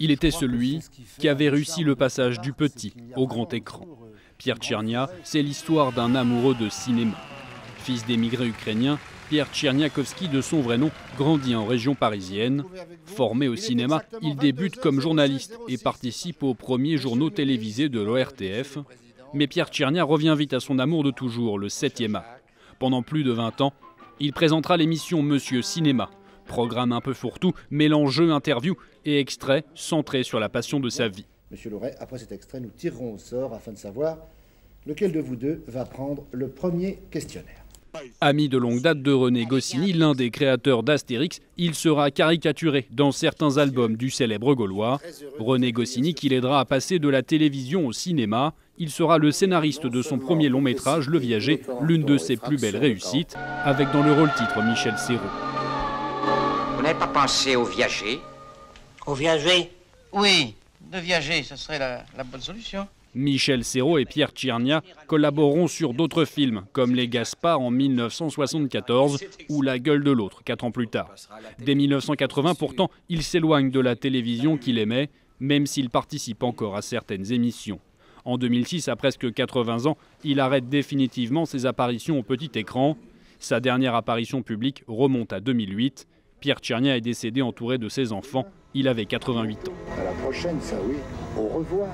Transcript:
Il était celui qui avait réussi le passage du petit au grand écran. Pierre Tchernia, c'est l'histoire d'un amoureux de cinéma. Fils d'émigrés ukrainiens, Pierre Tcherniakowski, de son vrai nom, grandit en région parisienne. Formé au cinéma, il débute comme journaliste et participe aux premiers journaux télévisés de l'ORTF. Mais Pierre Tchernia revient vite à son amour de toujours, le 7e art. Pendant plus de 20 ans, il présentera l'émission Monsieur Cinéma, programme un peu fourre-tout, mêlant jeux, interviews et extraits centrés sur la passion de sa vie. Monsieur Loret, après cet extrait, nous tirerons au sort afin de savoir lequel de vous deux va prendre le premier questionnaire. Ami de longue date de René Goscinny, l'un des créateurs d'Astérix, il sera caricaturé dans certains albums du célèbre Gaulois. René Goscinny qui l'aidera à passer de la télévision au cinéma. Il sera le scénariste de son premier long métrage, Le Viager, l'une de ses plus belles réussites, avec dans le rôle titre Michel Serrault. Pas pensé au viager Au viager? Oui, de viager, ce serait la, la bonne solution. Michel Serrault et Pierre Tchernia collaboreront sur d'autres films, comme Les Gaspard en 1974 ou La gueule de l'autre, quatre ans plus tard. Dès 1980, pourtant, il s'éloigne de la télévision qu'il aimait, même s'il participe encore à certaines émissions. En 2006, à presque 80 ans, il arrête définitivement ses apparitions au petit écran. Sa dernière apparition publique remonte à 2008. Pierre Tchernia est décédé entouré de ses enfants. Il avait 88 ans. À la prochaine, ça oui. Au revoir.